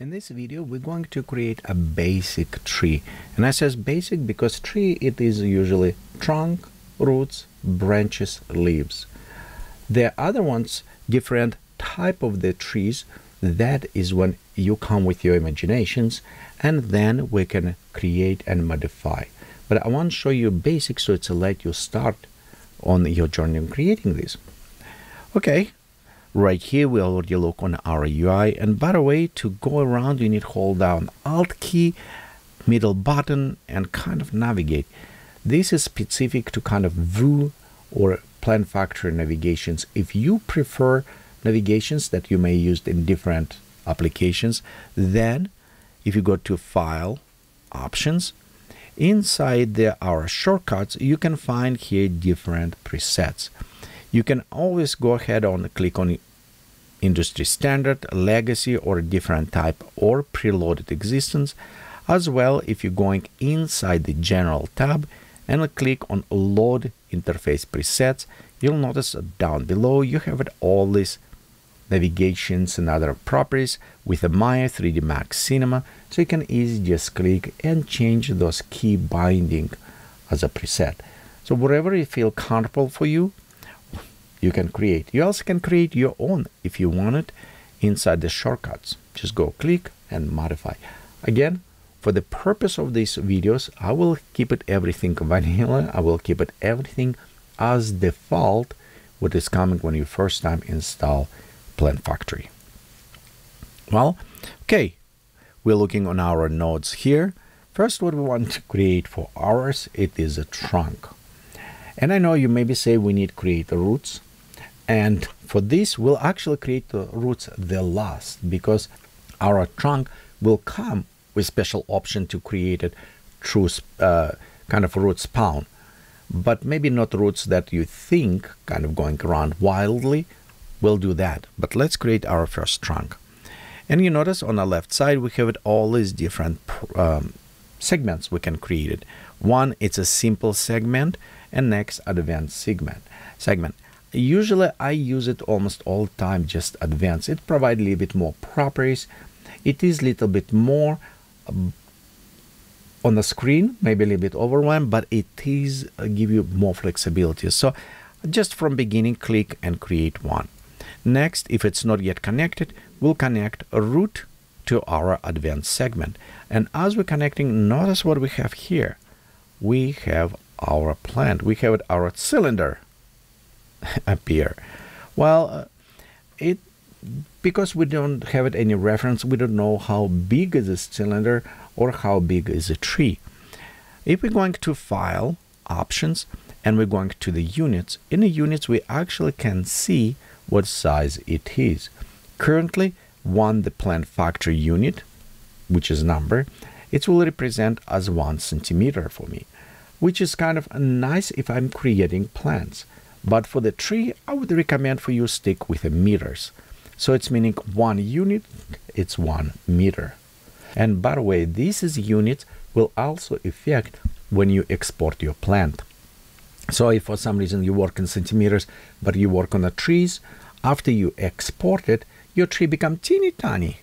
In this video, we're going to create a basic tree. And I says basic because tree, it is usually trunk, roots, branches, leaves. The other ones, different type of the trees, that is when you come with your imaginations and then we can create and modify. But I want to show you basic so it's let you start on your journey in creating this. Okay, right here we already look on our UI and by the way to go around you need to hold down alt key middle button and kind of navigate. This is specific to kind of Vue or plant factory navigations. If you prefer navigations that you may use in different applications then if you go to file options inside there are shortcuts you can find here different presets. You can always go ahead and click on industry standard, legacy or a different type or preloaded existence as well if you're going inside the general tab and click on load interface presets you'll notice down below you have all these navigations and other properties with the Maya 3D Max Cinema so you can easily just click and change those key binding as a preset. So whatever you feel comfortable for you you can create. You also can create your own if you want it inside the shortcuts. Just go click and modify. Again, for the purpose of these videos, I will keep it everything vanilla. I will keep it everything as default what is coming when you first time install Plant Factory. Well, okay, we're looking on our nodes here. First, what we want to create for ours, it is a trunk. And I know you maybe say we need create the roots. And for this, we'll actually create the roots the last because our trunk will come with special option to create a true uh, kind of root spawn. But maybe not roots that you think kind of going around wildly. We'll do that. But let's create our first trunk. And you notice on the left side, we have all these different um, segments we can create it. One, it's a simple segment, and next, advanced segment. Segment. Usually I use it almost all the time, just advanced. It provides a little bit more properties. It is a little bit more um, on the screen, maybe a little bit overwhelmed, but it is uh, give you more flexibility. So just from beginning, click and create one. Next, if it's not yet connected, we'll connect a root to our advanced segment. And as we're connecting, notice what we have here. We have our plant. We have our cylinder appear? Well, uh, it because we don't have it any reference, we don't know how big is a cylinder or how big is a tree. If we're going to File, Options, and we're going to the units, in the units we actually can see what size it is. Currently, one the plant factory unit, which is number, it will represent as one centimeter for me, which is kind of nice if I'm creating plants. But for the tree, I would recommend for you stick with the meters. So it's meaning one unit, it's one meter. And by the way, this is units will also affect when you export your plant. So if for some reason you work in centimeters, but you work on the trees, after you export it, your tree become teeny tiny.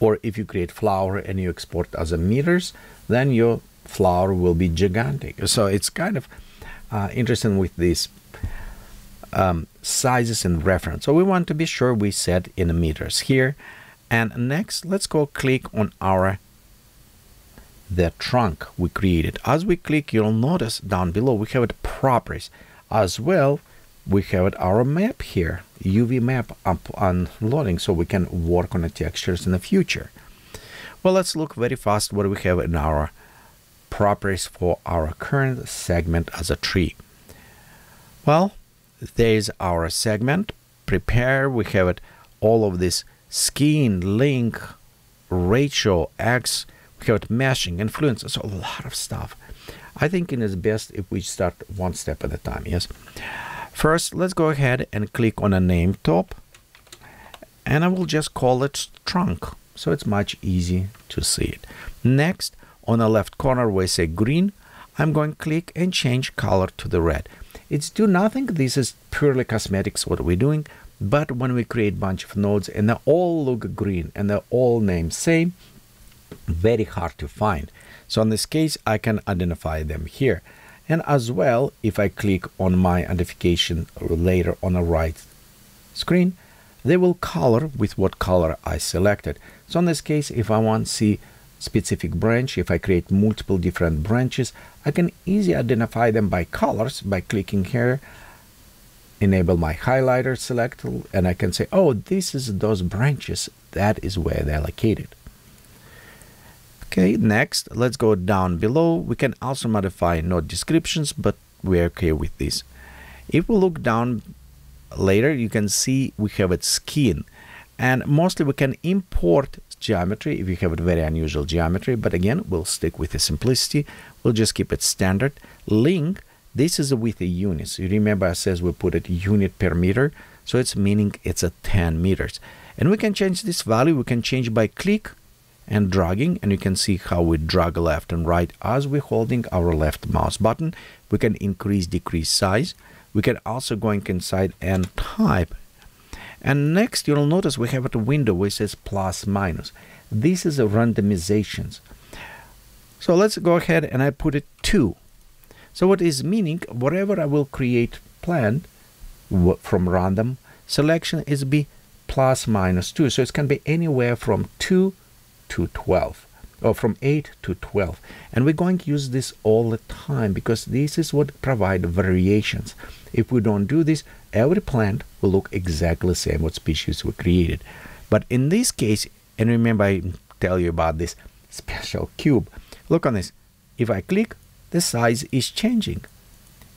Or if you create flower and you export as a meters, then your flower will be gigantic. So it's kind of uh, interesting with this um, sizes and reference. So we want to be sure we set in meters here. And next, let's go click on our the trunk we created. As we click, you'll notice down below we have it properties. As well, we have our map here, UV map up unloading, so we can work on the textures in the future. Well, let's look very fast what we have in our properties for our current segment as a tree. Well, there's our segment. Prepare. We have it all of this skin link ratio x. We have it meshing influence a lot of stuff. I think it is best if we start one step at a time yes? First let's go ahead and click on a name top. And i will just call it trunk so it's much easy to see it. Next on the left corner where I say green. I'm going to click and change color to the red it's do nothing. This is purely cosmetics what we're doing. but when we create bunch of nodes and they all look green and they're all named same, very hard to find. So in this case, I can identify them here. And as well, if I click on my identification later on the right screen, they will color with what color I selected. So in this case, if I want to see specific branch, if I create multiple different branches, I can easily identify them by colors by clicking here, enable my highlighter select, and I can say, oh, this is those branches. That is where they're located. Okay, next, let's go down below. We can also modify node descriptions, but we're okay with this. If we look down later, you can see we have a skin. And mostly we can import geometry if you have a very unusual geometry. But again, we'll stick with the simplicity. We'll just keep it standard. Link, this is with the units. You remember I says we put it unit per meter. So it's meaning it's a 10 meters. And we can change this value. We can change by click and dragging and you can see how we drag left and right as we're holding our left mouse button we can increase decrease size we can also go inside and type and next you'll notice we have a window which says plus minus. This is a randomizations. So let's go ahead and I put it 2 so what is meaning whatever I will create plan from random selection is be plus minus 2 so it can be anywhere from 2 to 12 or from 8 to 12 and we're going to use this all the time because this is what provide variations. If we don't do this every plant will look exactly the same what species we created. But in this case and remember i tell you about this special cube. Look on this. If i click the size is changing.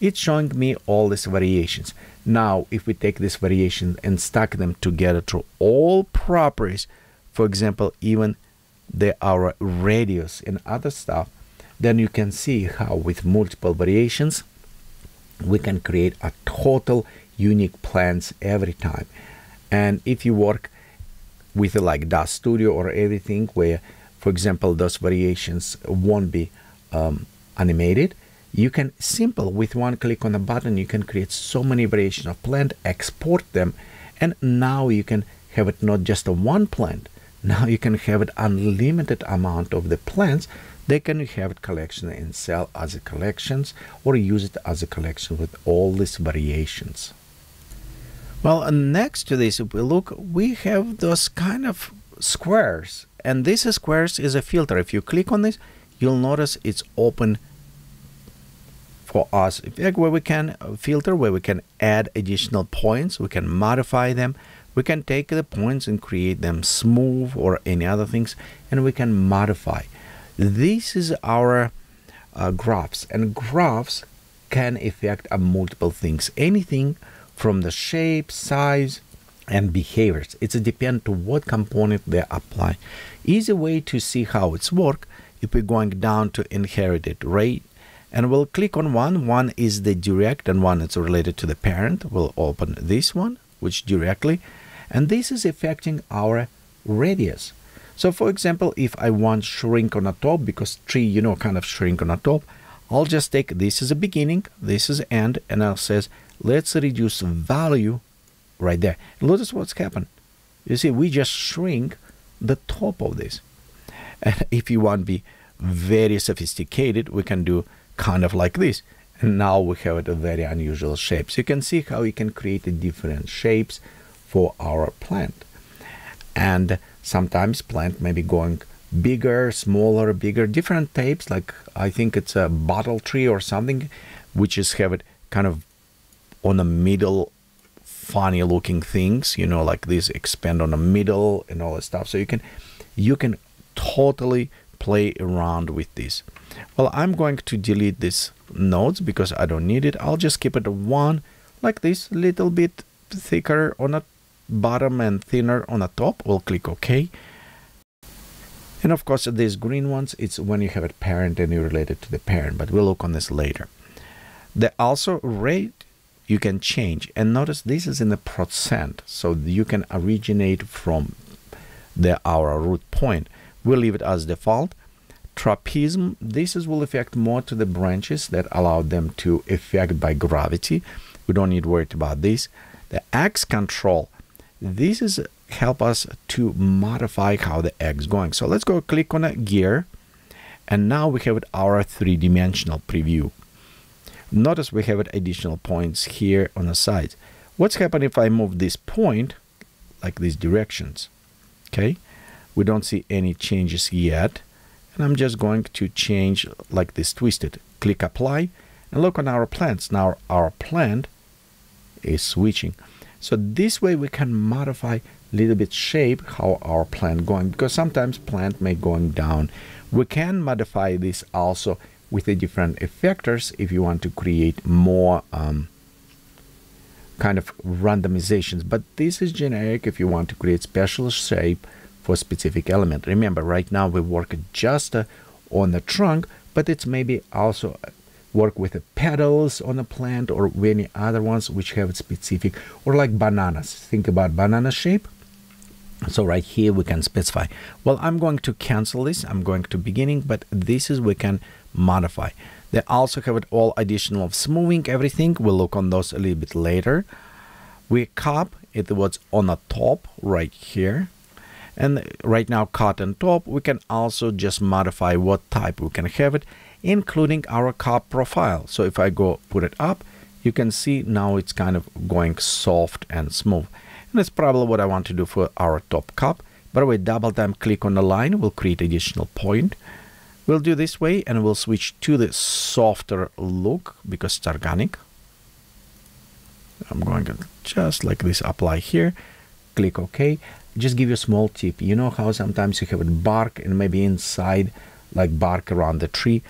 It's showing me all these variations. Now if we take this variation and stack them together through all properties for example even the our radius and other stuff then you can see how with multiple variations we can create a total unique plans every time. And if you work with like Daz Studio or everything where for example those variations won't be um, animated you can simple with one click on a button you can create so many variations of plant export them and now you can have it not just a one plant now you can have an unlimited amount of the plants. They can have it collection and sell as a collections or use it as a collection with all these variations. Well, uh, next to this, if we look, we have those kind of squares. And this squares is a filter. If you click on this, you'll notice it's open for us where we can filter, where we can add additional points, we can modify them, we can take the points and create them smooth or any other things and we can modify. This is our uh, graphs and graphs can affect uh, multiple things. Anything from the shape size and behaviors. It's a depend to what component they apply. Easy way to see how it's work if we're going down to inherited rate and we'll click on one. One is the direct and one is related to the parent. We'll open this one which directly and this is affecting our radius. So for example, if I want shrink on a top, because tree, you know, kind of shrink on a top, I'll just take this is a beginning, this is end, and I'll says, let's reduce value right there. Notice what's happened. You see, we just shrink the top of this. And if you want to be very sophisticated, we can do kind of like this. And now we have it a very unusual shape. So you can see how we can create different shapes for our plant. And sometimes plant may be going bigger, smaller, bigger, different types. Like I think it's a bottle tree or something, which is have it kind of on the middle, funny looking things. You know, like this expand on the middle and all that stuff. So you can you can totally play around with this. Well, I'm going to delete this nodes because I don't need it. I'll just keep it one like this, little bit thicker on a bottom and thinner on the top. We'll click OK. And of course these green ones it's when you have a parent and you're related to the parent but we'll look on this later. The also rate you can change. And notice this is in the percent so you can originate from the our root point. We'll leave it as default tropism this is will affect more to the branches that allow them to affect by gravity we don't need to worry about this The X control, this is help us to modify how the X going. So let's go click on a gear and now we have our three-dimensional preview. Notice we have additional points here on the side. What's happening if I move this point like these directions? Okay, we don't see any changes yet. And I'm just going to change like this twisted. Click apply and look on our plants. Now our plant is switching. So this way we can modify a little bit shape how our plant going because sometimes plant may going down. We can modify this also with the different effectors if you want to create more um, kind of randomizations. But this is generic if you want to create special shape for specific element. Remember, right now we work just uh, on the trunk, but it's maybe also work with the petals on a plant or any other ones which have specific, or like bananas. Think about banana shape. So right here we can specify. Well, I'm going to cancel this. I'm going to beginning, but this is we can modify. They also have it all additional of smoothing everything. We'll look on those a little bit later. We cop it was on the top right here. And right now cotton top, we can also just modify what type we can have it, including our cup profile. So if I go put it up, you can see now it's kind of going soft and smooth. And that's probably what I want to do for our top cup. By the way, double time click on the line will create additional point. We'll do this way and we'll switch to the softer look because it's organic. I'm going to just like this apply here. Click OK. Just give you a small tip. You know how sometimes you have a bark and maybe inside like bark around the tree.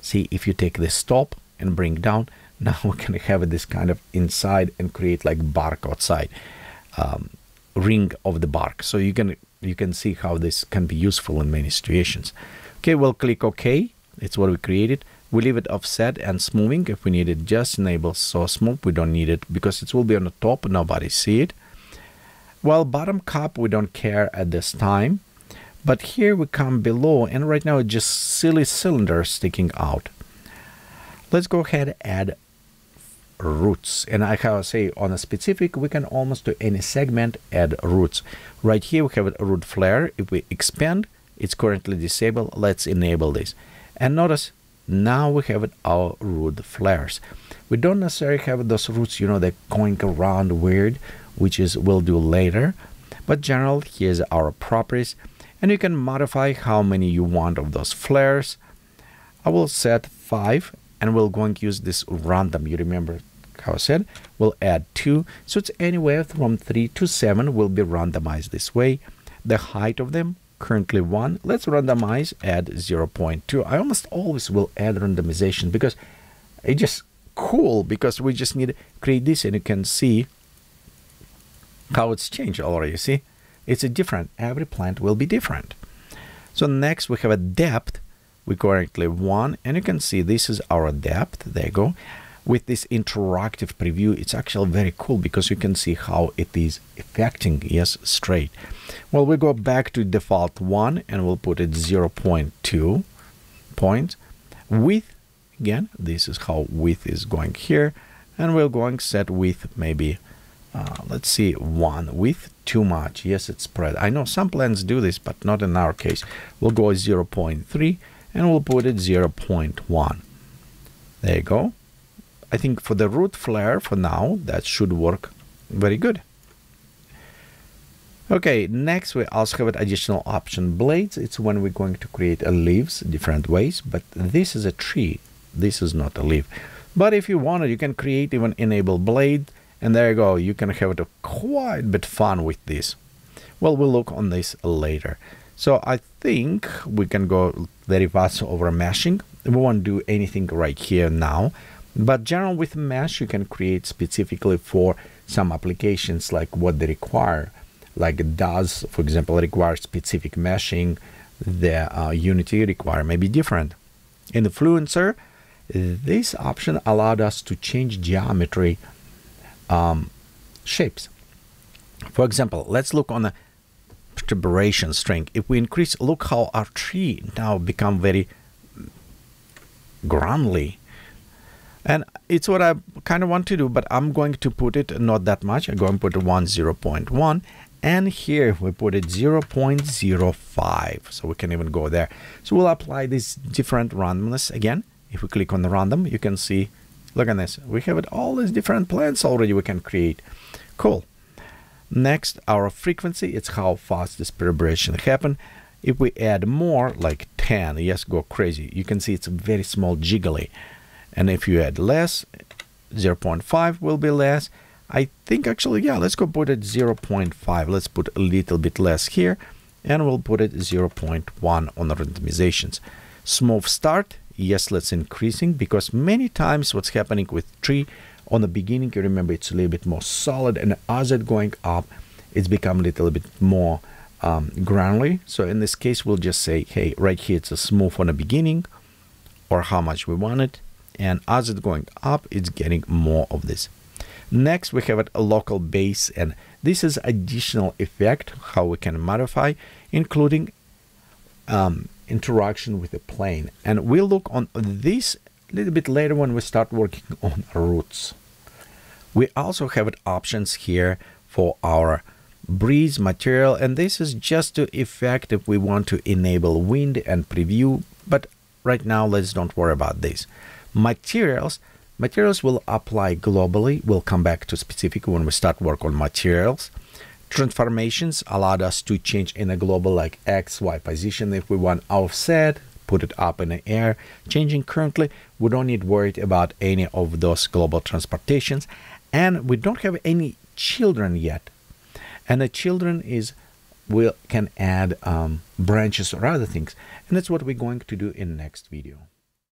See if you take this stop and bring down, now we can have this kind of inside and create like bark outside um, ring of the bark. So you can you can see how this can be useful in many situations. Okay, we'll click OK. It's what we created. We leave it offset and smoothing. If we need it, just enable so smooth. We don't need it because it will be on the top. Nobody see it. Well, bottom cup, we don't care at this time. But here we come below and right now it's just silly cylinder sticking out. Let's go ahead and add roots. And I have say on a specific, we can almost to any segment add roots. Right here we have a root flare. If we expand, it's currently disabled. Let's enable this. And notice now we have our root flares. We don't necessarily have those roots, you know, they're going around weird, which is we'll do later. But general, here's our properties. And you can modify how many you want of those flares. I will set five and we're going to use this random. You remember how I said, we'll add 2. So it's anywhere from 3 to 7 will be randomized this way. The height of them, currently 1. Let's randomize, add 0.2. I almost always will add randomization because it just cool because we just need to create this and you can see how it's changed already. See, it's a different. Every plant will be different. So next we have a depth. We currently 1 and you can see this is our depth. There you go with this interactive preview, it's actually very cool because you can see how it is affecting, yes, straight. Well, we go back to default one and we'll put it 0.2 points. Width, again, this is how width is going here. And we're going set width maybe, uh, let's see, one. Width, too much. Yes, it's spread. I know some plans do this, but not in our case. We'll go 0.3 and we'll put it 0.1. There you go. I think for the root flare for now, that should work very good. Okay, next we also have an additional option blades. It's when we're going to create a leaves different ways, but this is a tree. This is not a leaf. But if you want it, you can create even enable blade, and there you go. You can have it quite bit fun with this. Well, we'll look on this later. So I think we can go very fast over meshing. We won't do anything right here now. But general with mesh you can create specifically for some applications like what they require. Like Daz, for example, require specific meshing. The uh, Unity require maybe different. In the Fluencer, this option allowed us to change geometry um, shapes. For example, let's look on the perturbation string. If we increase, look how our tree now become very grandly And it's what I kind of want to do, but I'm going to put it not that much. I'm going to put 1 0.1 and here we put it 0.05 so we can even go there so we'll apply this different randomness again if we click on the random you can see look at this. We have it all these different plants already we can create. Cool. Next our frequency it's how fast this perturbation happen. If we add more like 10 yes go crazy. You can see it's very small jiggly. And if you add less 0.5 will be less. I think actually, yeah, let's go put it 0.5. Let's put a little bit less here and we'll put it 0.1 on the randomizations. Smooth start, yes, let's increasing because many times what's happening with tree on the beginning, you remember it's a little bit more solid and as it going up, it's become a little bit more um, granular. So in this case, we'll just say, hey, right here it's a smooth on the beginning or how much we want it. And as it's going up, it's getting more of this. Next, we have a local base, and this is additional effect, how we can modify, including um, interaction with the plane. And we'll look on this a little bit later when we start working on roots. We also have options here for our breeze material, and this is just to effect if we want to enable wind and preview, but right now let's don't worry about this. Materials, Materials will apply globally. We'll come back to specific when we start work on materials. Transformations allowed us to change in a global like X, Y position if we want offset, put it up in the air. Changing currently, we don't need worried about any of those global transportations. And we don't have any children yet. And the children is we can add um, branches or other things. And that's what we're going to do in next video.